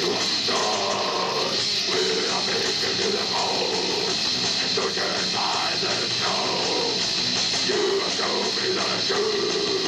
You show me the truth.